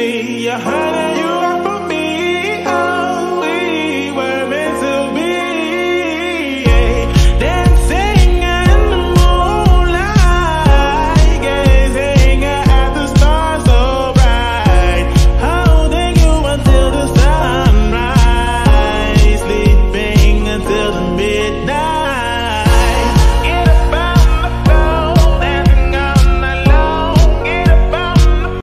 be your honey.